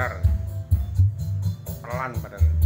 getar pelan padahal